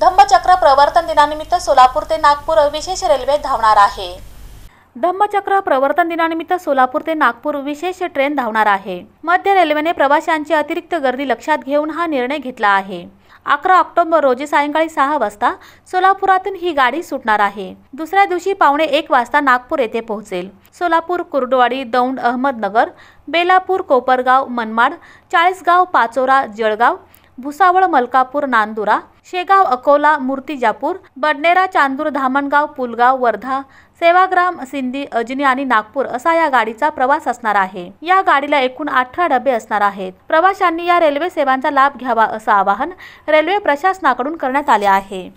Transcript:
धम्मचक्र प्रवर्तन दिनानिमित्त सोलापूर ते नागपूर विशेष रेल्वे धावणार आहे. धम्मचक्र प्रवर्तन दिनानिमित्त सोलापूर ते नागपूर विशेष ट्रेन धावणार आहे. मध्य रेल्वेने प्रवाशांची अतिरिक्त गर्दी लक्षात घेऊन हा निर्णय घेतला आहे. अकरा ऑक्टोबर रोजी सायंकाळी सहा वाजता सोलापुरातून ही गाडी सुटणार आहे. दुसऱ्या दिवशी पावणे एक वाजता नागपूर येथे पोहोचेल. सोलापूर कुर्डवाडी दौंड अहमदनगर बेलापूर कोपरगाव मनमाड चाळीसगाव पाचोरा जळगाव भुसावळ मलकापूर नांदुरा शेगाव अकोला मूर्तिजापूर बडनेरा चांदूर धामणगाव पुलगाव वर्धा सेवाग्राम सिंधी अजनी आणि नागपूर असा या गाडीचा प्रवास असणार आहे. या गाडीला एकूण अठरा डबे असणार आहेत. प्रवाशांनी या रेल्वे सेवांचा लाभ घ्यावा असं आवाहन रेल्वे प्रशासनाकडून करण्यात आले आहे.